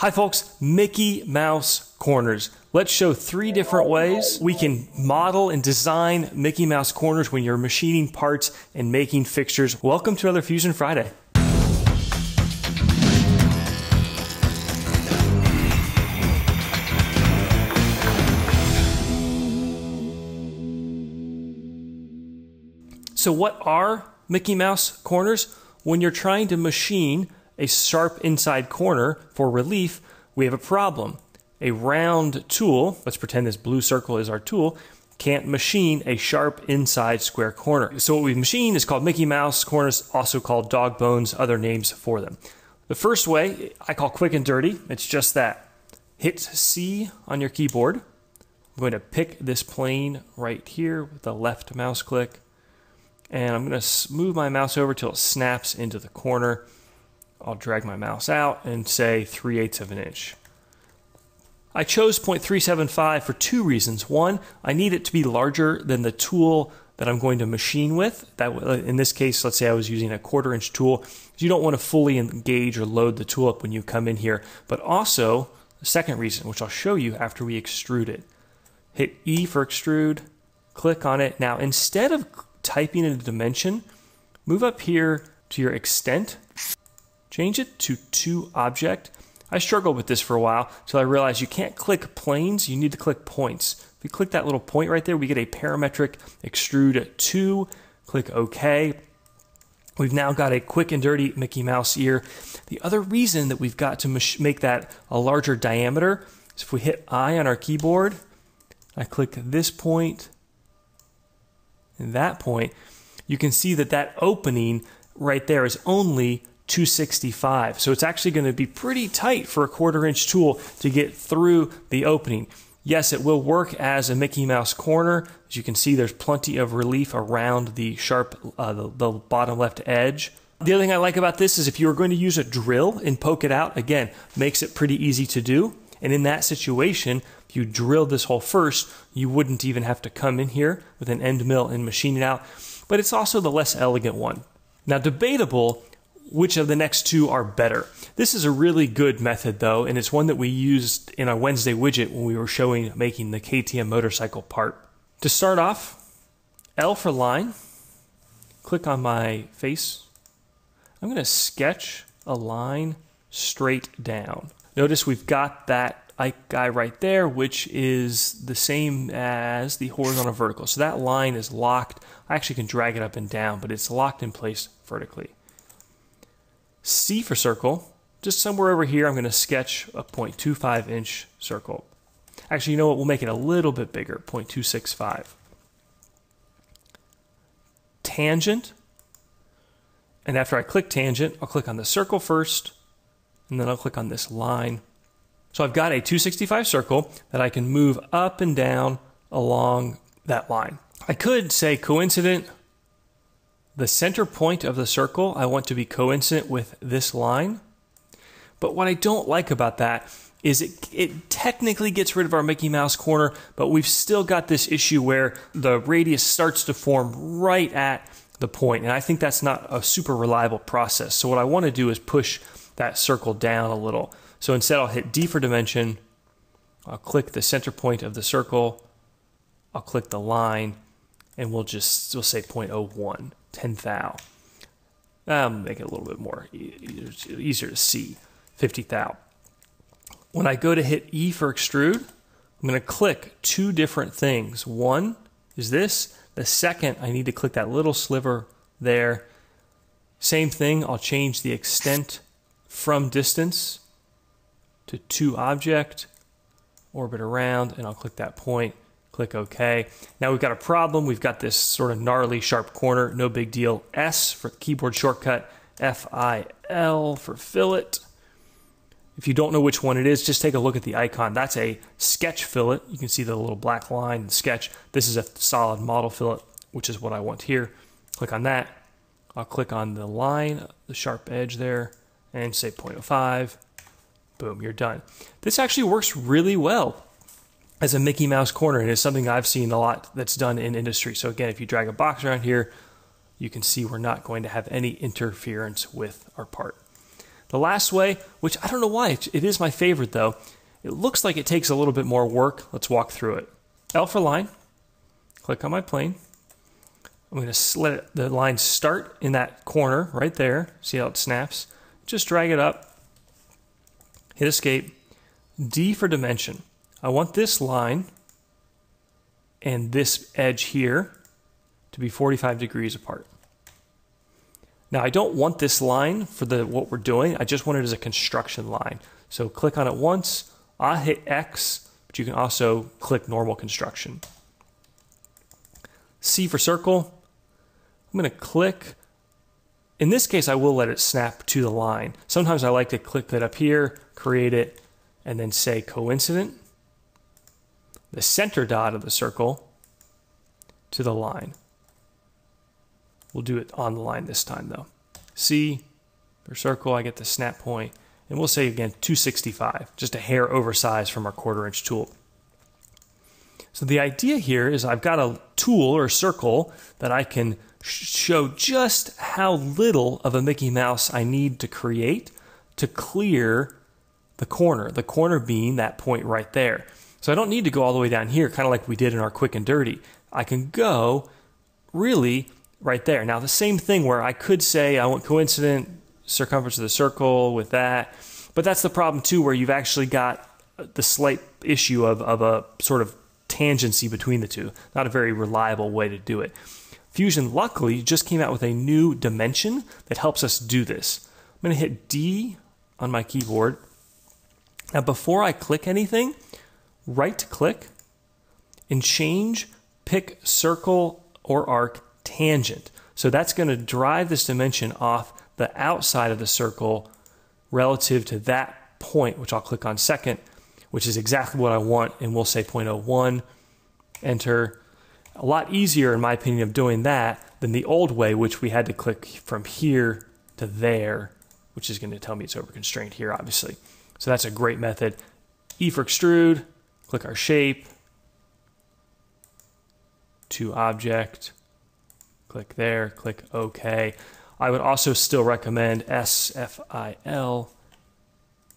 Hi folks, Mickey Mouse Corners. Let's show three different ways we can model and design Mickey Mouse Corners when you're machining parts and making fixtures. Welcome to another Fusion Friday. So what are Mickey Mouse corners? When you're trying to machine a sharp inside corner for relief, we have a problem. A round tool, let's pretend this blue circle is our tool, can't machine a sharp inside square corner. So what we machine is called Mickey Mouse corners, also called dog bones, other names for them. The first way I call quick and dirty. It's just that. Hit C on your keyboard. I'm going to pick this plane right here with the left mouse click. And I'm going to move my mouse over till it snaps into the corner. I'll drag my mouse out and say 3 eighths of an inch. I chose 0.375 for two reasons. One, I need it to be larger than the tool that I'm going to machine with. That in this case, let's say I was using a quarter inch tool. You don't want to fully engage or load the tool up when you come in here. But also, the second reason, which I'll show you after we extrude it. Hit E for extrude, click on it. Now, instead of typing in a dimension, move up here to your extent Change it to to object. I struggled with this for a while until I realized you can't click planes, you need to click points. If you click that little point right there, we get a parametric extrude to. Click OK. We've now got a quick and dirty Mickey Mouse ear. The other reason that we've got to make that a larger diameter is if we hit I on our keyboard, I click this point and that point, you can see that that opening right there is only 265. So it's actually going to be pretty tight for a quarter inch tool to get through the opening. Yes, it will work as a Mickey Mouse corner. As you can see, there's plenty of relief around the sharp, uh, the, the bottom left edge. The other thing I like about this is if you were going to use a drill and poke it out, again, makes it pretty easy to do. And in that situation, if you drilled this hole first, you wouldn't even have to come in here with an end mill and machine it out. But it's also the less elegant one. Now, debatable which of the next two are better. This is a really good method though, and it's one that we used in our Wednesday widget when we were showing making the KTM motorcycle part. To start off, L for line, click on my face. I'm going to sketch a line straight down. Notice we've got that guy right there, which is the same as the horizontal vertical. So that line is locked. I actually can drag it up and down, but it's locked in place vertically. C for circle, just somewhere over here, I'm going to sketch a 0.25 inch circle. Actually, you know what? We'll make it a little bit bigger, 0.265. Tangent. And after I click tangent, I'll click on the circle first, and then I'll click on this line. So I've got a 265 circle that I can move up and down along that line. I could say coincident the center point of the circle I want to be coincident with this line. But what I don't like about that is it, it technically gets rid of our Mickey Mouse corner, but we've still got this issue where the radius starts to form right at the point, and I think that's not a super reliable process. So what I want to do is push that circle down a little. So instead I'll hit D for dimension, I'll click the center point of the circle, I'll click the line, and we'll just we'll say 0.01. 10 thou. Um, make it a little bit more easier to see. 50 thou. When I go to hit E for extrude, I'm going to click two different things. One is this. The second, I need to click that little sliver there. Same thing, I'll change the extent from distance to to object, orbit around, and I'll click that point. Click OK. Now we've got a problem. We've got this sort of gnarly sharp corner. No big deal. S for keyboard shortcut. F-I-L for fillet. If you don't know which one it is, just take a look at the icon. That's a sketch fillet. You can see the little black line, sketch. This is a solid model fillet, which is what I want here. Click on that. I'll click on the line, the sharp edge there, and say 0.05. Boom, you're done. This actually works really well as a Mickey Mouse corner, and it's something I've seen a lot that's done in industry. So again, if you drag a box around here, you can see we're not going to have any interference with our part. The last way, which I don't know why, it is my favorite though, it looks like it takes a little bit more work. Let's walk through it. L for line, click on my plane. I'm going to let the line start in that corner right there. See how it snaps? Just drag it up, hit escape. D for dimension. I want this line and this edge here to be 45 degrees apart. Now I don't want this line for the what we're doing. I just want it as a construction line. So click on it once. I hit X, but you can also click normal construction. C for circle. I'm going to click. In this case, I will let it snap to the line. Sometimes I like to click that up here, create it, and then say coincident. The center dot of the circle to the line. We'll do it on the line this time though. C for circle, I get the snap point, and we'll say again 265, just a hair oversized from our quarter inch tool. So the idea here is I've got a tool or circle that I can show just how little of a Mickey Mouse I need to create to clear the corner, the corner being that point right there. So I don't need to go all the way down here, kind of like we did in our quick and dirty. I can go really right there. Now, the same thing where I could say I want coincident circumference of the circle with that, but that's the problem too, where you've actually got uh, the slight issue of, of a sort of tangency between the two. Not a very reliable way to do it. Fusion, luckily, just came out with a new dimension that helps us do this. I'm going to hit D on my keyboard. Now, before I click anything, right click and change pick circle or arc tangent. So that's going to drive this dimension off the outside of the circle relative to that point, which I'll click on second, which is exactly what I want. And we'll say 0.01, enter. A lot easier, in my opinion, of doing that than the old way, which we had to click from here to there, which is going to tell me it's over constrained here, obviously. So that's a great method. E for extrude, click our shape, to object, click there, click OK. I would also still recommend SFIL,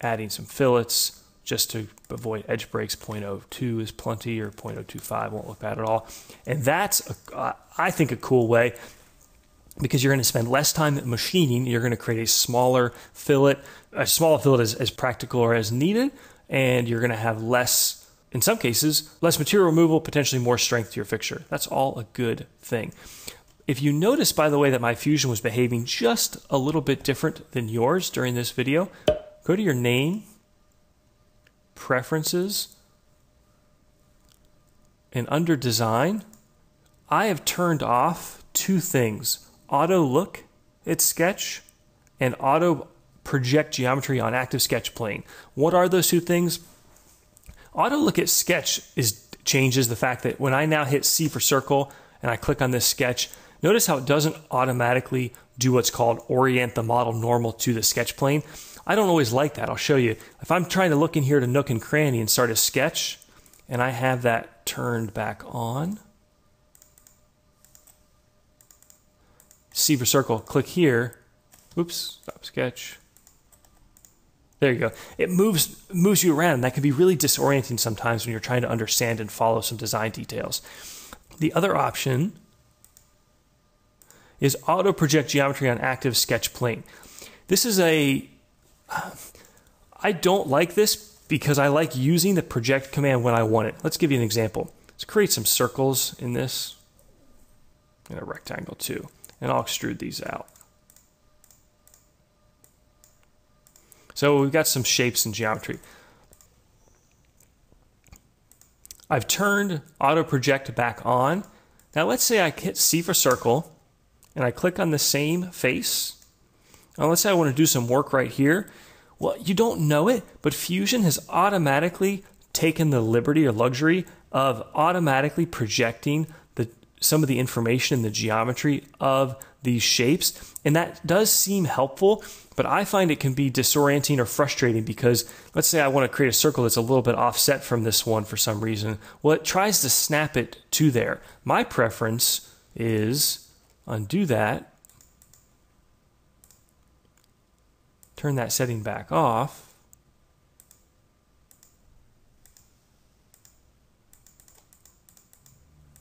adding some fillets just to avoid edge breaks. 0.02 is plenty, or 0.025 won't look bad at all. And that's, a, I think, a cool way because you're going to spend less time machining. You're going to create a smaller fillet. A smaller fillet is as practical or as needed, and you're going to have less in some cases, less material removal, potentially more strength to your fixture. That's all a good thing. If you notice, by the way, that my Fusion was behaving just a little bit different than yours during this video, go to your name, preferences, and under design, I have turned off two things auto look at sketch and auto project geometry on active sketch plane. What are those two things? Auto look at sketch is changes the fact that when I now hit C for circle and I click on this sketch, notice how it doesn't automatically do what's called orient the model normal to the sketch plane. I don't always like that. I'll show you. If I'm trying to look in here to Nook and Cranny and start a sketch, and I have that turned back on, C for circle, click here. Oops, stop sketch. There you go. It moves moves you around. That can be really disorienting sometimes when you're trying to understand and follow some design details. The other option is auto project geometry on active sketch plane. This is a I don't like this because I like using the project command when I want it. Let's give you an example. Let's create some circles in this and a rectangle too. And I'll extrude these out. So we've got some shapes and geometry. I've turned auto project back on. Now let's say I hit C for circle and I click on the same face. Now let's say I want to do some work right here. Well, you don't know it, but Fusion has automatically taken the liberty or luxury of automatically projecting the, some of the information in the geometry of these shapes. And that does seem helpful, but I find it can be disorienting or frustrating because let's say I want to create a circle that's a little bit offset from this one for some reason. Well, it tries to snap it to there. My preference is undo that, turn that setting back off.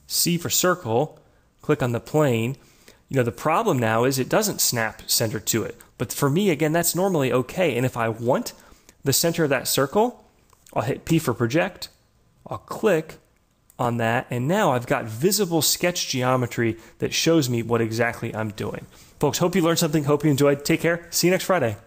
C for circle, click on the plane. You know, the problem now is it doesn't snap center to it. But for me, again, that's normally okay. And if I want the center of that circle, I'll hit P for project, I'll click on that, and now I've got visible sketch geometry that shows me what exactly I'm doing. Folks, hope you learned something, hope you enjoyed. Take care, see you next Friday.